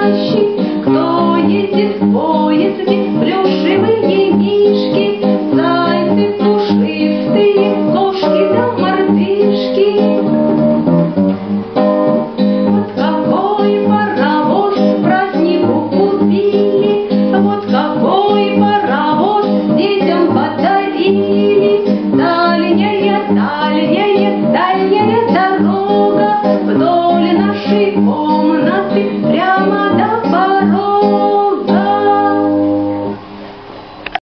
тащить, кто ездит в поезде, мишки, зайцы пушистые, кошки да мартышки. Под какой паровоз празднику? Dapat